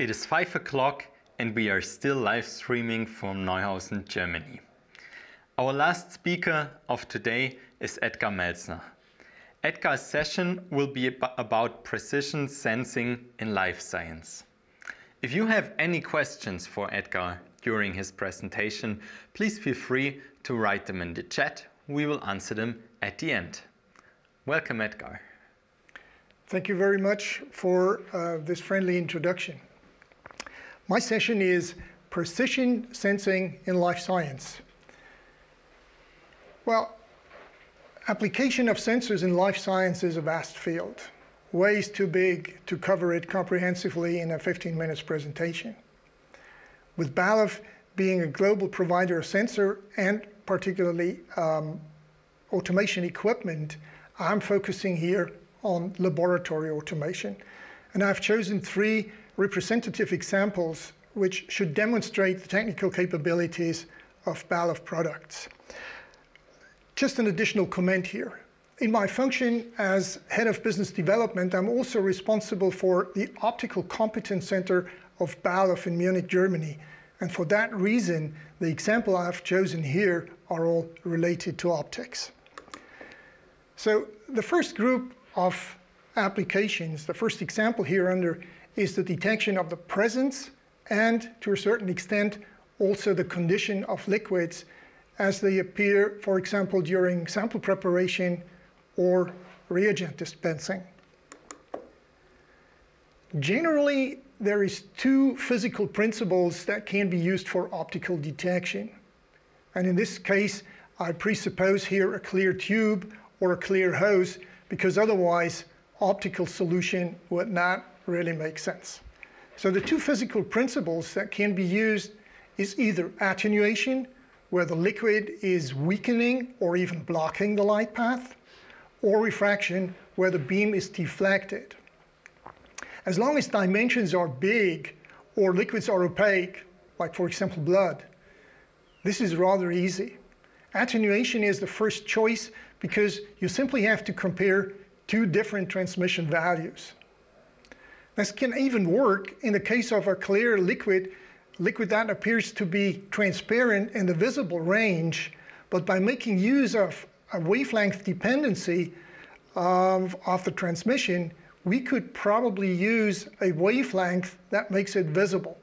It is 5 o'clock and we are still live streaming from Neuhausen, Germany. Our last speaker of today is Edgar Melzner. Edgar's session will be about precision sensing in life science. If you have any questions for Edgar during his presentation, please feel free to write them in the chat. We will answer them at the end. Welcome, Edgar. Thank you very much for uh, this friendly introduction. My session is Precision Sensing in Life Science. Well, application of sensors in life science is a vast field, ways too big to cover it comprehensively in a 15 minutes presentation. With Balluff being a global provider of sensor and particularly um, automation equipment, I'm focusing here on laboratory automation. And I've chosen three representative examples which should demonstrate the technical capabilities of Balluff products. Just an additional comment here. In my function as head of business development, I'm also responsible for the Optical Competence Center of Balluff in Munich, Germany. And for that reason, the example I've chosen here are all related to optics. So the first group of applications, the first example here under is the detection of the presence and to a certain extent also the condition of liquids as they appear, for example, during sample preparation or reagent dispensing. Generally, there is two physical principles that can be used for optical detection. And in this case, I presuppose here a clear tube or a clear hose because otherwise optical solution would not really make sense. So the two physical principles that can be used is either attenuation, where the liquid is weakening or even blocking the light path, or refraction, where the beam is deflected. As long as dimensions are big or liquids are opaque, like for example blood, this is rather easy. Attenuation is the first choice because you simply have to compare two different transmission values. This can even work in the case of a clear liquid, liquid that appears to be transparent in the visible range, but by making use of a wavelength dependency of, of the transmission, we could probably use a wavelength that makes it visible.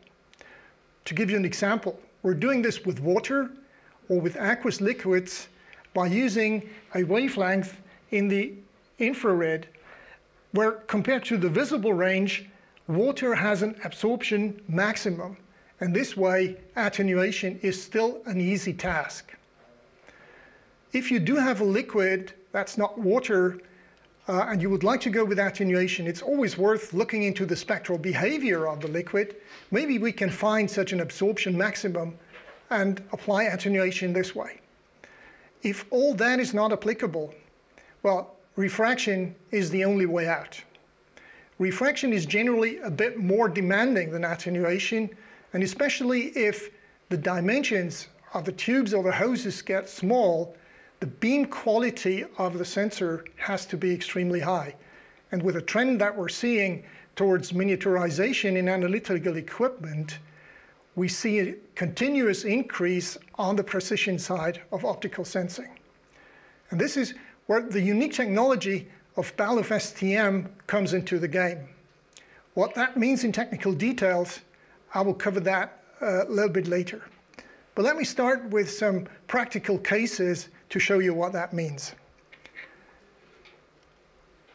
To give you an example, we're doing this with water or with aqueous liquids by using a wavelength in the infrared, where compared to the visible range, water has an absorption maximum. And this way, attenuation is still an easy task. If you do have a liquid that's not water, uh, and you would like to go with attenuation, it's always worth looking into the spectral behavior of the liquid. Maybe we can find such an absorption maximum and apply attenuation this way. If all that is not applicable, well, refraction is the only way out. Refraction is generally a bit more demanding than attenuation, and especially if the dimensions of the tubes or the hoses get small, the beam quality of the sensor has to be extremely high. And with a trend that we're seeing towards miniaturization in analytical equipment, we see a continuous increase on the precision side of optical sensing. And this is where the unique technology of Balluff STM comes into the game. What that means in technical details, I will cover that uh, a little bit later. But let me start with some practical cases to show you what that means.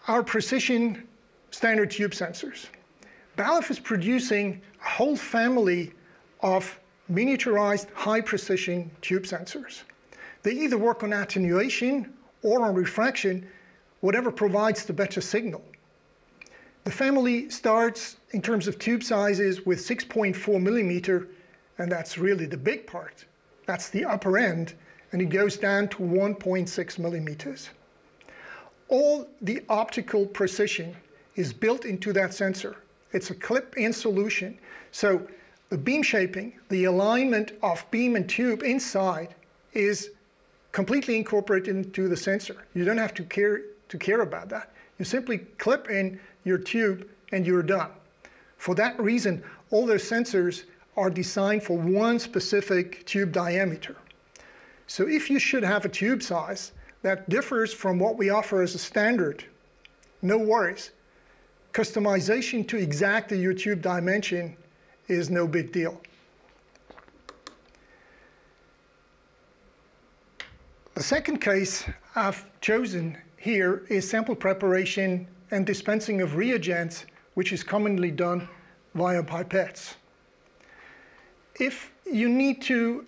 Our precision standard tube sensors. Balluff is producing a whole family of miniaturized high precision tube sensors. They either work on attenuation or on refraction, whatever provides the better signal. The family starts in terms of tube sizes with 6.4 millimeter, and that's really the big part. That's the upper end, and it goes down to 1.6 millimeters. All the optical precision is built into that sensor. It's a clip-in solution. So the beam shaping, the alignment of beam and tube inside is completely incorporated into the sensor. You don't have to care, to care about that. You simply clip in your tube and you're done. For that reason, all those sensors are designed for one specific tube diameter. So if you should have a tube size that differs from what we offer as a standard, no worries. Customization to exactly your tube dimension is no big deal. The second case I've chosen here is sample preparation and dispensing of reagents, which is commonly done via pipettes. If you need to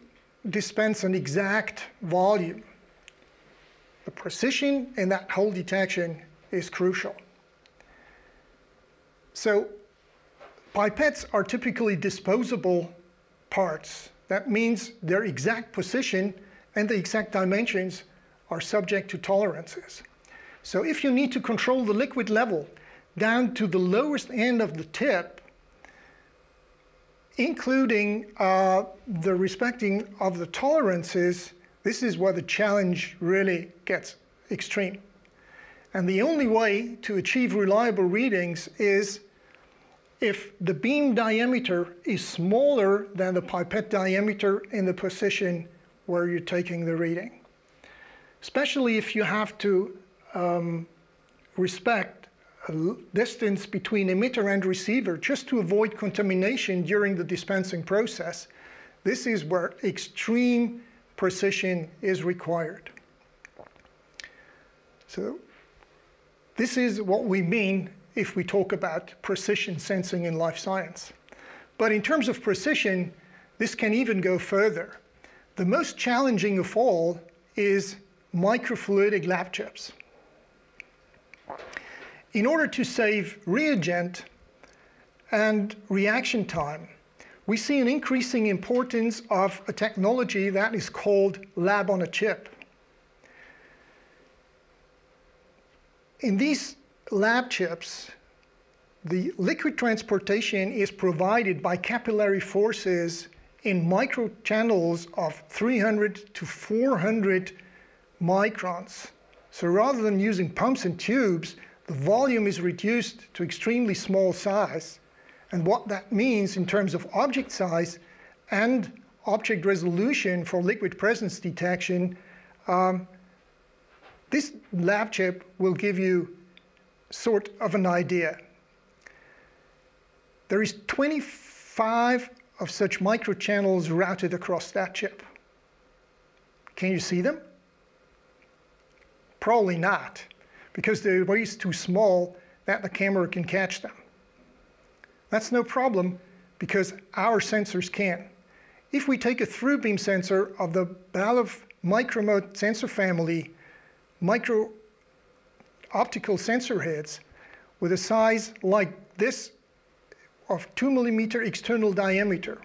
dispense an exact volume, the precision in that hole detection is crucial. So pipettes are typically disposable parts. That means their exact position and the exact dimensions are subject to tolerances. So if you need to control the liquid level down to the lowest end of the tip, including uh, the respecting of the tolerances, this is where the challenge really gets extreme. And the only way to achieve reliable readings is if the beam diameter is smaller than the pipette diameter in the position where you're taking the reading. Especially if you have to um, respect a distance between emitter and receiver just to avoid contamination during the dispensing process. This is where extreme precision is required. So this is what we mean if we talk about precision sensing in life science. But in terms of precision, this can even go further. The most challenging of all is microfluidic lab chips. In order to save reagent and reaction time, we see an increasing importance of a technology that is called lab on a chip. In these lab chips, the liquid transportation is provided by capillary forces in microchannels of 300 to 400 microns. So rather than using pumps and tubes, the volume is reduced to extremely small size. And what that means in terms of object size and object resolution for liquid presence detection, um, this lab chip will give you sort of an idea. There is 25 of such microchannels routed across that chip. Can you see them? Probably not, because they're way too small that the camera can catch them. That's no problem because our sensors can. If we take a through beam sensor of the Balluff micromode sensor family, micro optical sensor heads with a size like this of 2 millimeter external diameter.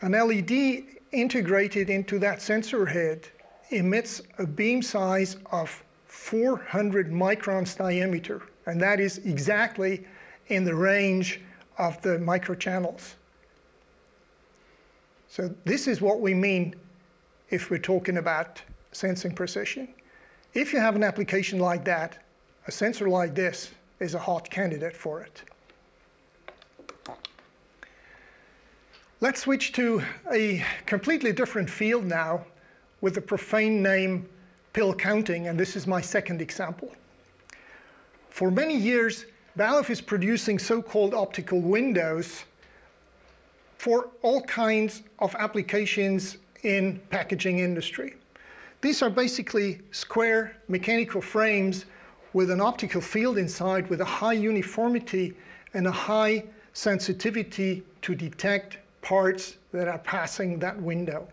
An LED integrated into that sensor head emits a beam size of 400 microns diameter, and that is exactly in the range of the microchannels. So this is what we mean if we're talking about sensing precision. If you have an application like that, a sensor like this is a hot candidate for it. Let's switch to a completely different field now with the profane name pill counting, and this is my second example. For many years, Balluff is producing so-called optical windows for all kinds of applications in packaging industry. These are basically square mechanical frames with an optical field inside with a high uniformity and a high sensitivity to detect parts that are passing that window.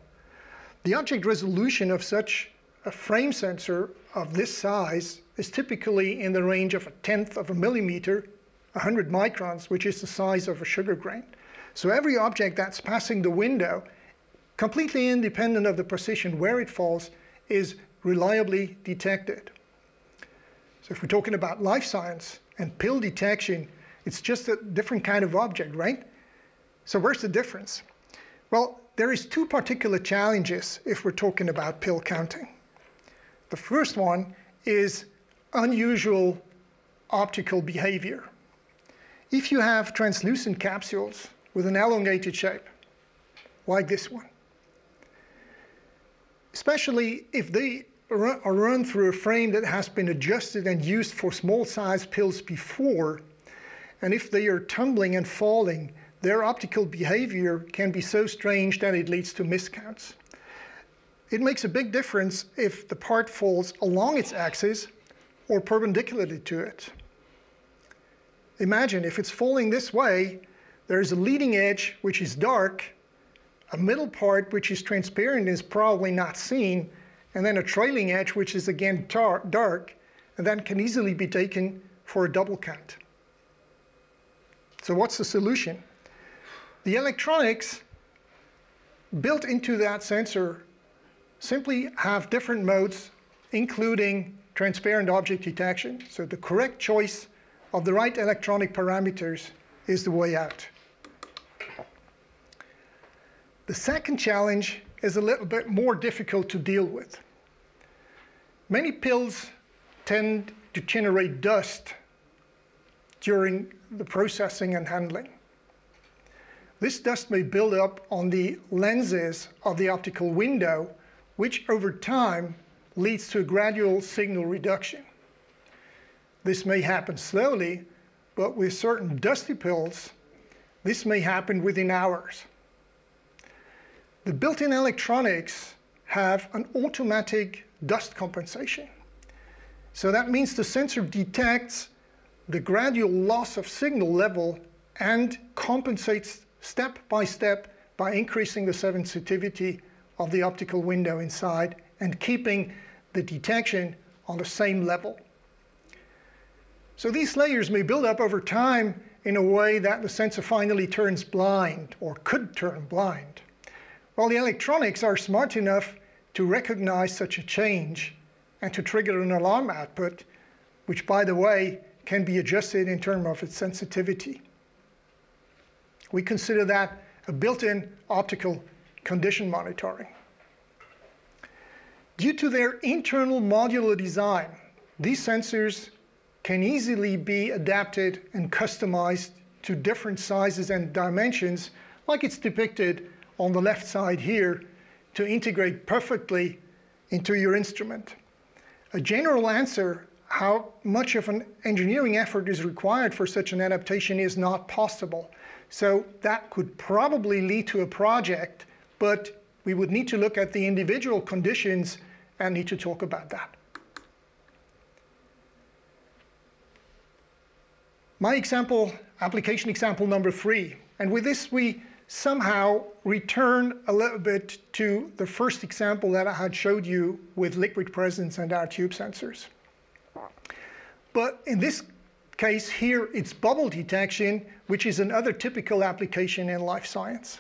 The object resolution of such a frame sensor of this size is typically in the range of a tenth of a millimeter, 100 microns, which is the size of a sugar grain. So every object that's passing the window, completely independent of the position where it falls, is reliably detected. So if we're talking about life science and pill detection, it's just a different kind of object, right? So where's the difference? Well, there is two particular challenges if we're talking about pill counting. The first one is unusual optical behavior. If you have translucent capsules with an elongated shape, like this one, especially if they are run through a frame that has been adjusted and used for small size pills before, and if they are tumbling and falling, their optical behavior can be so strange that it leads to miscounts. It makes a big difference if the part falls along its axis or perpendicularly to it. Imagine if it's falling this way, there is a leading edge which is dark, a middle part which is transparent and is probably not seen, and then a trailing edge which is again dark, and that can easily be taken for a double count. So what's the solution? The electronics built into that sensor simply have different modes, including transparent object detection. So the correct choice of the right electronic parameters is the way out. The second challenge is a little bit more difficult to deal with. Many pills tend to generate dust during the processing and handling. This dust may build up on the lenses of the optical window, which over time leads to a gradual signal reduction. This may happen slowly, but with certain dusty pills, this may happen within hours. The built-in electronics have an automatic dust compensation. So that means the sensor detects the gradual loss of signal level and compensates step by step by increasing the sensitivity of the optical window inside and keeping the detection on the same level. So these layers may build up over time in a way that the sensor finally turns blind or could turn blind. While the electronics are smart enough to recognize such a change and to trigger an alarm output, which by the way can be adjusted in terms of its sensitivity. We consider that a built-in optical condition monitoring. Due to their internal modular design, these sensors can easily be adapted and customized to different sizes and dimensions, like it's depicted on the left side here, to integrate perfectly into your instrument. A general answer how much of an engineering effort is required for such an adaptation is not possible. So that could probably lead to a project, but we would need to look at the individual conditions and need to talk about that. My example, application example number three, and with this we somehow return a little bit to the first example that I had showed you with liquid presence and our tube sensors. But in this case here, it's bubble detection, which is another typical application in life science.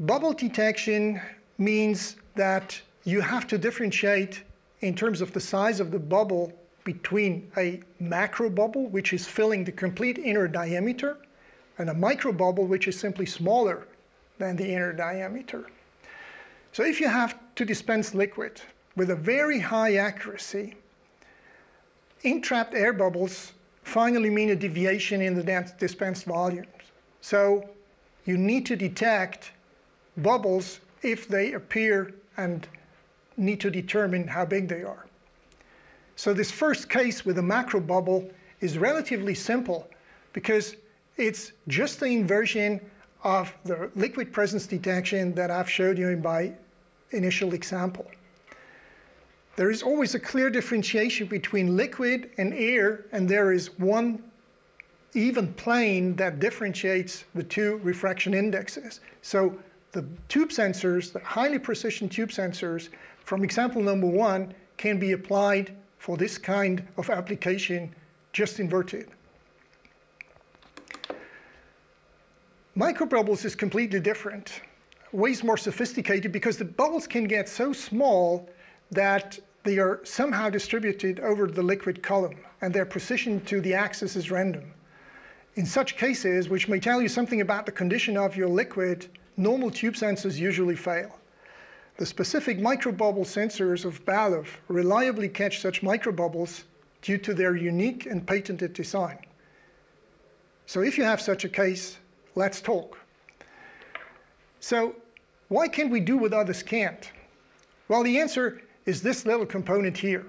Bubble detection means that you have to differentiate in terms of the size of the bubble between a macro bubble, which is filling the complete inner diameter, and a micro bubble which is simply smaller than the inner diameter. So if you have to dispense liquid with a very high accuracy, entrapped air bubbles finally mean a deviation in the dispensed volumes. So you need to detect bubbles if they appear and need to determine how big they are. So this first case with a macro bubble is relatively simple because it's just the inversion of the liquid presence detection that I've showed you in my initial example. There is always a clear differentiation between liquid and air, and there is one even plane that differentiates the two refraction indexes. So the tube sensors, the highly precision tube sensors from example number one can be applied for this kind of application just inverted. Microbubbles is completely different, ways more sophisticated because the bubbles can get so small that they are somehow distributed over the liquid column and their precision to the axis is random. In such cases, which may tell you something about the condition of your liquid, normal tube sensors usually fail. The specific microbubble sensors of Balluff reliably catch such microbubbles due to their unique and patented design. So if you have such a case, let's talk. So why can't we do what others can't? Well, the answer is this little component here.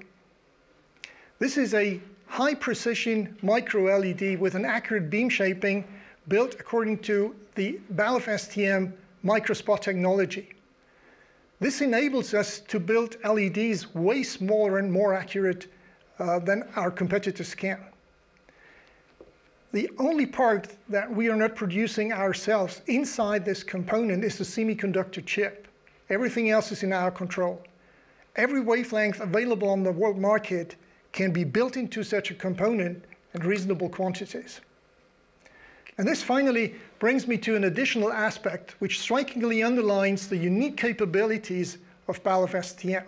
This is a high precision micro LED with an accurate beam shaping built according to the Balluff STM microspot technology. This enables us to build LEDs way smaller and more accurate uh, than our competitors can. The only part that we are not producing ourselves inside this component is the semiconductor chip. Everything else is in our control. Every wavelength available on the world market can be built into such a component in reasonable quantities. And this finally brings me to an additional aspect which strikingly underlines the unique capabilities of Balluff STM.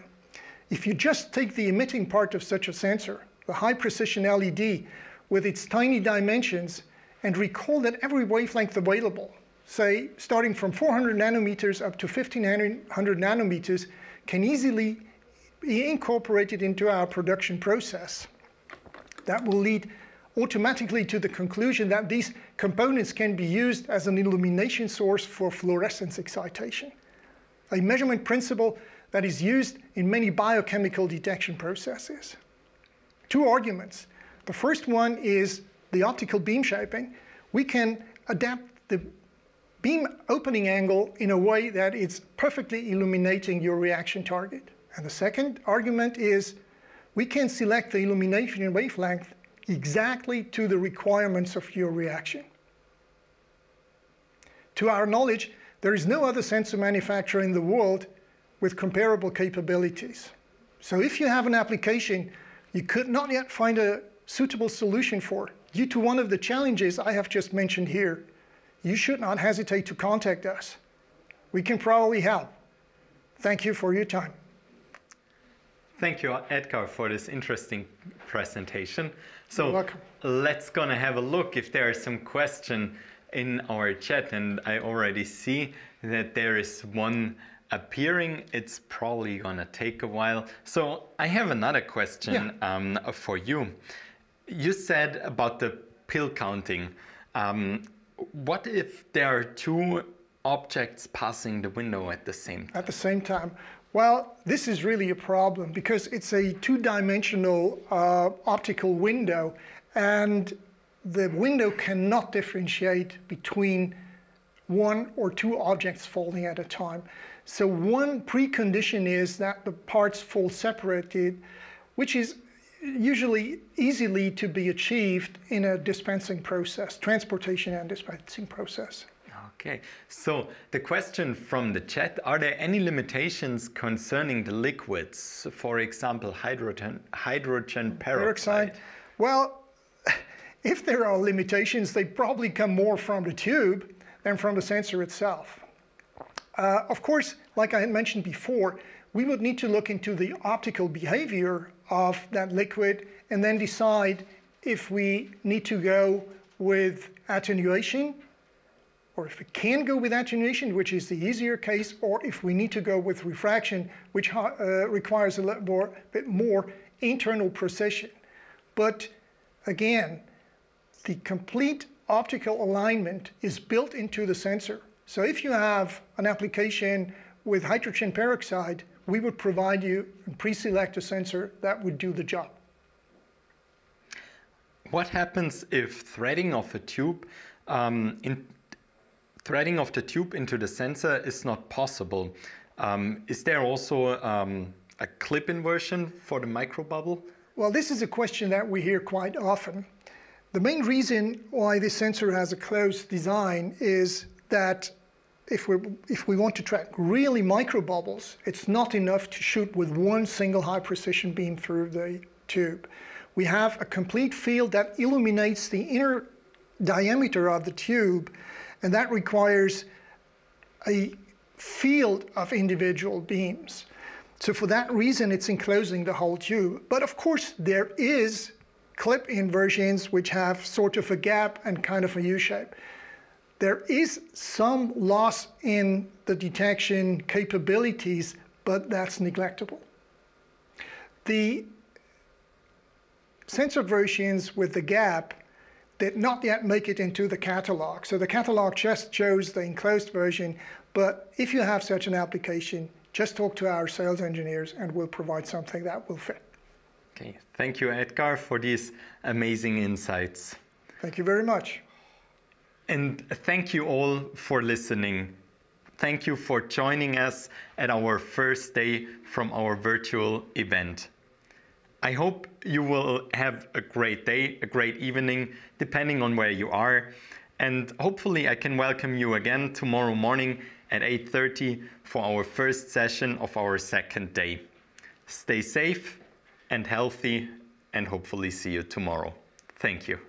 If you just take the emitting part of such a sensor, the high precision LED, with its tiny dimensions and recall that every wavelength available, say starting from 400 nanometers up to 1500 nanometers, can easily be incorporated into our production process. That will lead automatically to the conclusion that these components can be used as an illumination source for fluorescence excitation, a measurement principle that is used in many biochemical detection processes. Two arguments. The first one is the optical beam shaping. We can adapt the beam opening angle in a way that it's perfectly illuminating your reaction target. And the second argument is we can select the illumination wavelength exactly to the requirements of your reaction. To our knowledge, there is no other sensor manufacturer in the world with comparable capabilities. So if you have an application you could not yet find a suitable solution for due to one of the challenges I have just mentioned here, you should not hesitate to contact us. We can probably help. Thank you for your time. Thank you, Edgar, for this interesting presentation. So let's gonna have a look if there is some question in our chat, and I already see that there is one appearing. It's probably gonna take a while. So I have another question yeah. um, for you. You said about the pill counting. Um, what if there are two objects passing the window at the same time? At the same time. Well, this is really a problem because it's a two-dimensional uh, optical window and the window cannot differentiate between one or two objects falling at a time. So one precondition is that the parts fall separated, which is usually easily to be achieved in a dispensing process, transportation and dispensing process. Okay, so the question from the chat, are there any limitations concerning the liquids? For example, hydrogen, hydrogen peroxide? peroxide? Well, if there are limitations, they probably come more from the tube than from the sensor itself. Uh, of course, like I had mentioned before, we would need to look into the optical behavior of that liquid and then decide if we need to go with attenuation or if we can go with attenuation, which is the easier case, or if we need to go with refraction, which uh, requires a little more, bit more internal precision. But again, the complete optical alignment is built into the sensor. So if you have an application with hydrogen peroxide, we would provide you and pre-select a sensor that would do the job. What happens if threading of a tube um, in, threading of the tube into the sensor is not possible? Um, is there also um, a clip inversion for the microbubble? Well, this is a question that we hear quite often. The main reason why this sensor has a closed design is that if, we if we want to track really microbubbles, it's not enough to shoot with one single high precision beam through the tube. We have a complete field that illuminates the inner diameter of the tube, and that requires a field of individual beams. So for that reason, it's enclosing the whole tube. But of course, there is clip inversions which have sort of a gap and kind of a U-shape. There is some loss in the detection capabilities, but that's neglectable. The sensor versions with the gap did not yet make it into the catalog. So the catalog just shows the enclosed version, but if you have such an application, just talk to our sales engineers and we'll provide something that will fit. Okay, thank you, Edgar, for these amazing insights. Thank you very much. And thank you all for listening. Thank you for joining us at our first day from our virtual event. I hope you will have a great day, a great evening, depending on where you are. And hopefully I can welcome you again tomorrow morning at 8.30 for our first session of our second day. Stay safe and healthy and hopefully see you tomorrow. Thank you.